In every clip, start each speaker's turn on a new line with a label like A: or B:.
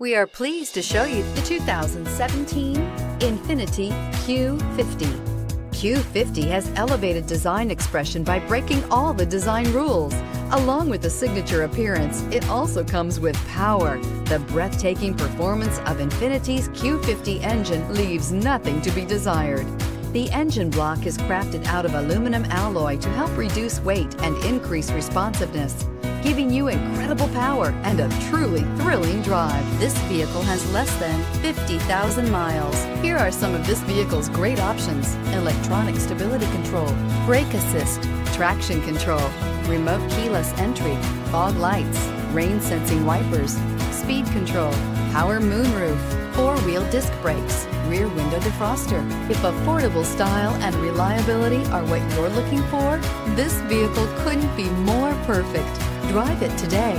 A: We are pleased to show you the 2017 Infiniti Q50. Q50 has elevated design expression by breaking all the design rules. Along with the signature appearance, it also comes with power. The breathtaking performance of Infiniti's Q50 engine leaves nothing to be desired. The engine block is crafted out of aluminum alloy to help reduce weight and increase responsiveness giving you incredible power and a truly thrilling drive. This vehicle has less than 50,000 miles. Here are some of this vehicle's great options. Electronic stability control, brake assist, traction control, remote keyless entry, fog lights, rain sensing wipers, speed control, power moonroof, four-wheel disc brakes, rear window defroster. If affordable style and reliability are what you're looking for, this vehicle couldn't be more perfect. Drive it today.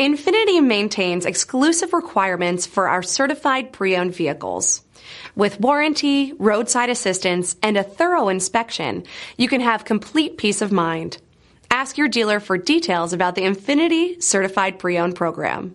B: Infiniti maintains exclusive requirements for our certified pre-owned vehicles. With warranty, roadside assistance, and a thorough inspection, you can have complete peace of mind. Ask your dealer for details about the Infiniti Certified Pre-Owned program.